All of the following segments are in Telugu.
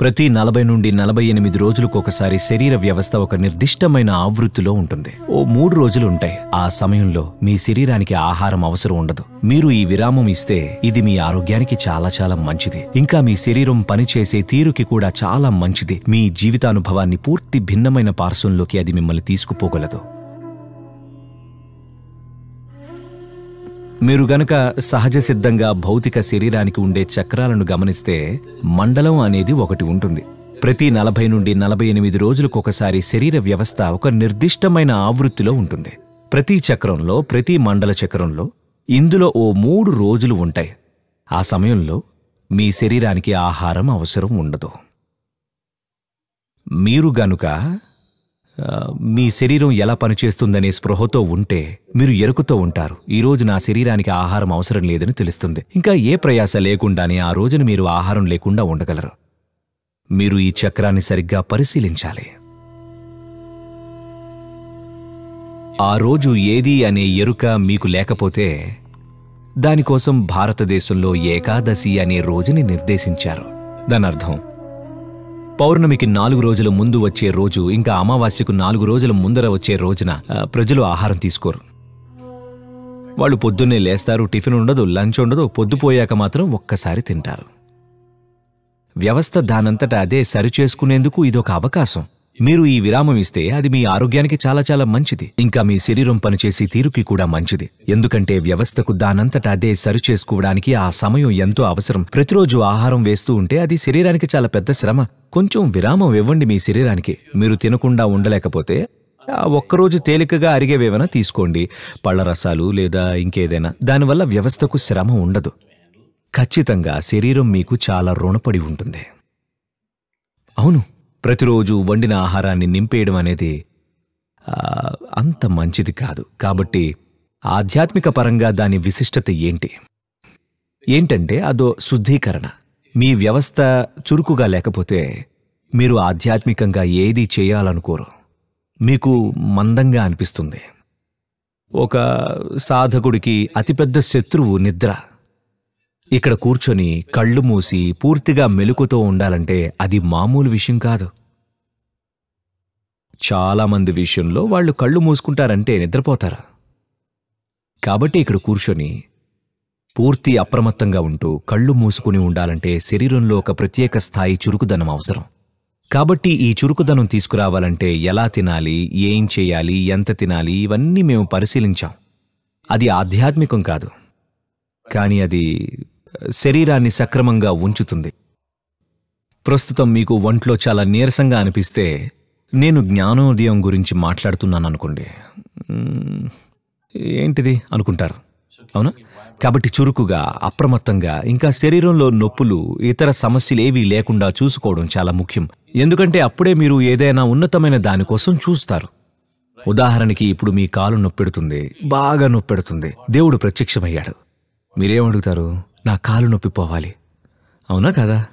ప్రతి నలభై నుండి నలభై ఎనిమిది రోజులకు ఒకసారి శరీర వ్యవస్థ ఒక నిర్దిష్టమైన ఆవృత్తిలో ఉంటుంది. ఓ మూడు రోజులు ఉంటాయి. ఆ సమయంలో మీ శరీరానికి ఆహారం అవసరం ఉండదు. మీరు ఈ విరామం ఇస్తే ఇది మీ ఆరోగ్యానికి చాలా చాలా మంచిది. ఇంకా మీ శరీరం పనిచేసే తీరుకి కూడా చాలా మంచిది. మీ జీవితానుభవాన్ని పూర్తి భిన్నమైన పార్శ్వంలోకి అది మిమ్మల్ని తీసుకుపోగలదు. మీరు గనక సహజ సిద్ధంగా భౌతిక శరీరానికి ఉండే చక్రాలను గమనిస్తే మండలం అనేది ఒకటి ఉంటుంది. ప్రతి నలభై నుండి నలభై ఎనిమిది రోజులకు ఒకసారి శరీర వ్యవస్థ ఒక నిర్దిష్టమైన ఆవృత్తిలో ఉంటుంది. ప్రతి చక్రంలో ప్రతి మండల చక్రంలో ఇందులో ఓ మూడు రోజులు ఉంటాయి. ఆ సమయంలో మీ శరీరానికి ఆహారం అవసరం ఉండదు. మీరు గనుక మీ శరీరం ఎలా పనిచేస్తుందనే స్పృహతో ఉంటే మీరు ఎరుకుతో ఉంటారు. ఈ రోజు నా శరీరానికి ఆహారం అవసరం లేదని తెలుస్తుంది. ఇంకా ఏ ప్రయాస లేకుండానే ఆ రోజున మీరు ఆహారం లేకుండా ఉండగలరు. మీరు ఈ చక్రాన్ని సరిగ్గా పరిశీలించాలి. ఆ రోజు ఏది అనే ఎరుక మీకు లేకపోతే దానికోసం భారతదేశంలో ఏకాదశి అనే రోజుని నిర్దేశించారు. దాని అర్థం పౌర్ణమికి నాలుగు రోజుల ముందు వచ్చే రోజు ఇంకా అమావాస్యకు నాలుగు రోజుల ముందర వచ్చే రోజున ప్రజలు ఆహారం తీసుకోరు. వాళ్ళు పొద్దున్నే లేస్తారు టిఫిన్ ఉండదు లంచ్ ఉండదు పొద్దుపోయాక మాత్రం ఒక్కసారి తింటారు. వ్యవస్థ దానంతట అదే సరిచేసుకునేందుకు ఇదొక అవకాశం. మీరు ఈ విరామం ఇస్తే అది మీ ఆరోగ్యానికి చాలా చాలా మంచిది. ఇంకా మీ శరీరం పనిచేసే తీరుకి కూడా మంచిది. ఎందుకంటే వ్యవస్థకు దానంతట అదే సరిచేసుకోవడానికి ఆ సమయం ఎంతో అవసరం. ప్రతిరోజు ఆహారం వేస్తూ ఉంటే అది శరీరానికి చాలా పెద్ద శ్రమ. కొంచెం విరామం ఇవ్వండి మీ శరీరానికి. మీరు తినకుండా ఉండలేకపోతే ఆ ఒక్కరోజు తేలికగా అరిగేవేమైనా తీసుకోండి. పళ్ళ రసాలు లేదా ఇంకేదైనా. దానివల్ల వ్యవస్థకు శ్రమ ఉండదు. ఖచ్చితంగా శరీరం మీకు చాలా రుణపడి ఉంటుంది. అవును. ప్రతిరోజు వండిన ఆహారాన్ని నింపేయడం అనేది అంత మంచిది కాదు. కాబట్టి ఆధ్యాత్మిక పరంగా దాని విశిష్టత ఏంటి? ఏంటంటే అదో శుద్ధీకరణ. మీ వ్యవస్థ చురుకుగా లేకపోతే మీరు ఆధ్యాత్మికంగా ఏది చేయాలనుకోరు. మీకు మందంగా అనిపిస్తుంది. ఒక సాధకుడికి అతిపెద్ద శత్రువు నిద్ర. ఇక్కడ కూర్చొని కళ్ళు మూసి పూర్తిగా మెలుకుతో ఉండాలంటే అది మామూలు విషయం కాదు. చాలామంది విషయంలో వాళ్ళు కళ్ళు మూసుకుంటారంటే నిద్రపోతారు. కాబట్టి ఇక్కడ కూర్చొని పూర్తి అప్రమత్తంగా ఉంటూ కళ్ళు మూసుకుని ఉండాలంటే శరీరంలో ఒక ప్రత్యేక స్థాయి చురుకుదనం అవసరం. కాబట్టి ఈ చురుకుదనం తీసుకురావాలంటే ఎలా తినాలి ఏం చేయాలి ఎంత తినాలి ఇవన్నీ మేము పరిశీలించాం. అది ఆధ్యాత్మికం కాదు. కానీ అది శరీరాన్ని సక్రమంగా ఉంచుతుంది. ప్రస్తుతం మీకు ఒంట్లో చాలా నీరసంగా అనిపిస్తే నేను జ్ఞానోదయం గురించి మాట్లాడుతున్నాను అనుకోండి. ఏంటిది అనుకుంటారు. అవునా? కాబట్టి చురుకుగా అప్రమత్తంగా ఇంకా శరీరంలో నొప్పులు ఇతర సమస్యలు ఏవీ లేకుండా చూసుకోవడం చాలా ముఖ్యం. ఎందుకంటే అప్పుడే మీరు ఏదైనా ఉన్నతమైన దానికోసం చూస్తారు. ఉదాహరణకి ఇప్పుడు మీ కాలు నొప్పెడుతుంది బాగా నొప్పెడుతుంది. దేవుడు ప్రత్యక్షమయ్యాడు. మీరేమడుగుతారు నా కాలు నొప్పి పోవాలి. అవునా కదా?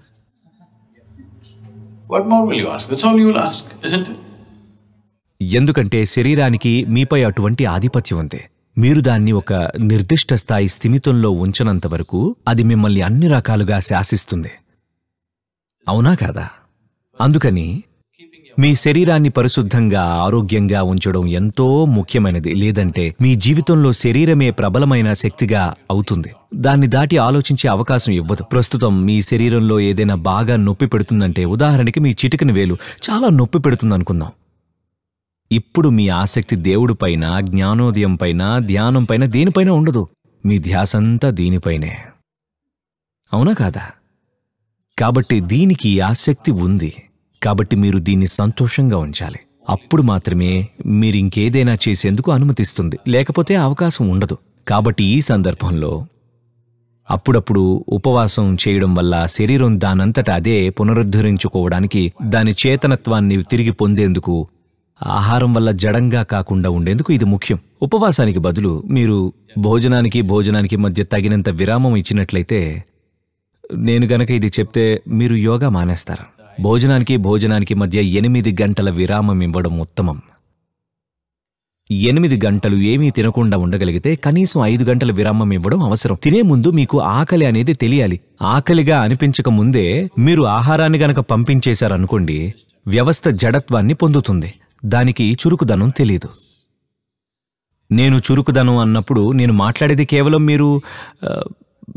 ఎందుకంటే శరీరానికి మీపై అటువంటి ఆధిపత్యం ఉంది. మీరు దాన్ని ఒక నిర్దిష్ట స్థాయి స్థిమితంలో ఉంచనంత వరకు అది మిమ్మల్ని అన్ని రకాలుగా శాసిస్తుంది. అవునా కాదా? అందుకని మీ శరీరాన్ని పరిశుద్ధంగా ఆరోగ్యంగా ఉంచడం ఎంతో ముఖ్యమైనది. లేదంటే మీ జీవితంలో శరీరమే ప్రబలమైన శక్తిగా అవుతుంది. దాన్ని దాటి ఆలోచించే అవకాశం ఇవ్వదు. ప్రస్తుతం మీ శరీరంలో ఏదైనా బాగా నొప్పి పెడుతుందంటే ఉదాహరణకి మీ చిటికని వేలు. చాలా నొప్పి పెడుతుంది అనుకుందాం ఇప్పుడు మీ ఆసక్తి దేవుడిపైన జ్ఞానోదయం పైన ధ్యానం పైన దేనిపైన ఉండదు. మీ ధ్యాసంతా దీనిపైనే. అవునా కాదా? కాబట్టి దీనికి ఆసక్తి ఉంది. కాబట్టి మీరు దీన్ని సంతోషంగా ఉంచాలి. అప్పుడు మాత్రమే మీరింకేదైనా చేసేందుకు అనుమతిస్తుంది. లేకపోతే అవకాశం ఉండదు. కాబట్టి ఈ సందర్భంలో అప్పుడప్పుడు ఉపవాసం చేయడం వల్ల శరీరం దానంతట అదే పునరుద్ధరించుకోవడానికి దాని చేతనత్వాన్ని తిరిగి పొందేందుకు ఆహారం వల్ల జడంగా కాకుండా ఉండేందుకు ఇది ముఖ్యం. ఉపవాసానికి బదులు మీరు భోజనానికి భోజనానికి మధ్య తగినంత విరామం ఇచ్చినట్లయితే నేను గనక ఇది చెప్తే మీరు యోగా మానేస్తారు. భోజనానికి భోజనానికి మధ్య ఎనిమిది గంటల విరామం ఇవ్వడం ఉత్తమం. ఎనిమిది గంటలు ఏమీ తినకుండా ఉండగలిగితే కనీసం ఐదు గంటల విరామం ఇవ్వడం అవసరం. తినే ముందు మీకు ఆకలి అనేది తెలియాలి. ఆకలిగా అనిపించక ముందే మీరు ఆహారాన్ని గనక పంపించేశారనుకోండి వ్యవస్థ జడత్వాన్ని పొందుతుంది. దానికి చురుకుదనం తెలీదు. నేను చురుకుదనం అన్నప్పుడు నేను మాట్లాడేది కేవలం మీరు ఆ,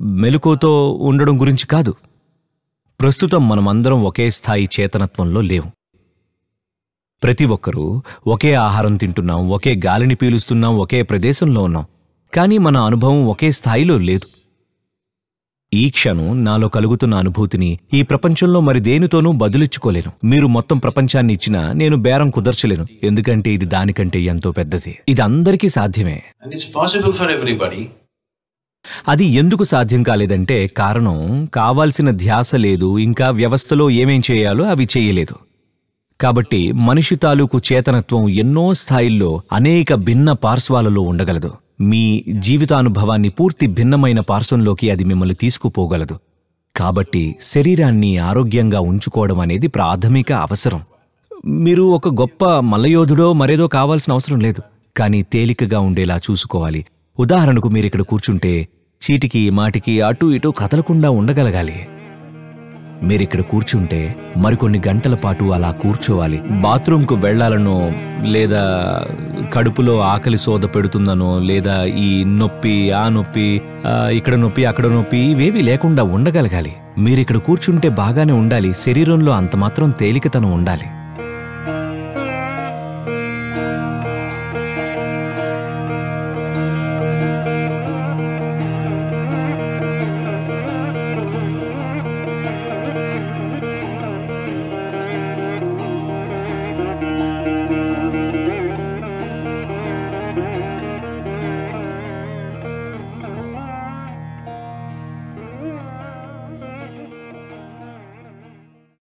మెలకువతో ఉండడం గురించి కాదు. ప్రస్తుతం మనమందరం ఒకే స్థాయి చేతనత్వంలో లేవు. ప్రతి ఒక్కరూ ఒకే ఆహారం తింటున్నాం ఒకే గాలిని పీలుస్తున్నాం ఒకే ప్రదేశంలో ఉన్నాం. కానీ మన అనుభవం ఒకే స్థాయిలో లేదు. ఈ క్షణం నాలో కలుగుతున్న అనుభూతిని ఈ ప్రపంచంలో మరి దేనితోనూ బదులిచ్చుకోలేను. మీరు మొత్తం ప్రపంచాన్ని ఇచ్చినా నేను బేరం కుదర్చలేను. ఎందుకంటే ఇది దానికంటే ఎంతో పెద్దది. ఇది అందరికీ సాధ్యమే. అది ఎందుకు సాధ్యం కాలేదంటే కారణం కావాల్సిన ధ్యాస లేదు ఇంకా వ్యవస్థలో ఏమేం చేయాలో అవి చేయలేదు. కాబట్టి మనిషి తాలూకు చేతనత్వం ఎన్నో స్థాయిల్లో అనేక భిన్న పార్శ్వాలలో ఉండగలదు. మీ జీవితానుభవాన్ని పూర్తి భిన్నమైన పార్శ్వంలోకి అది మిమ్మల్ని తీసుకుపోగలదు. కాబట్టి శరీరాన్ని ఆరోగ్యంగా ఉంచుకోవడం అనేది ప్రాథమిక అవసరం. మీరు ఒక గొప్ప మల్లయోధుడో మరేదో కావాల్సిన అవసరం లేదు. కానీ తేలికగా ఉండేలా చూసుకోవాలి. ఉదాహరణకు మీరు ఇక్కడ కూర్చుంటే చీటికి మాటికి అటు ఇటు కదలకుండా ఉండగలగాలి. మీరిక్కడ కూర్చుంటే మరికొన్ని గంటల పాటు అలా కూర్చోవాలి. బాత్రూంకు వెళ్ళాలనో లేదా కడుపులో ఆకలి సోద పెడుతుందనో లేదా ఈ నొప్పి ఆ నొప్పి ఇక్కడ నొప్పి అక్కడ నొప్పి ఇవేవి లేకుండా ఉండగలగాలి. మీరిక్కడ కూర్చుంటే బాగానే ఉండాలి. శరీరంలో అంత మాత్రం తేలికతనం ఉండాలి.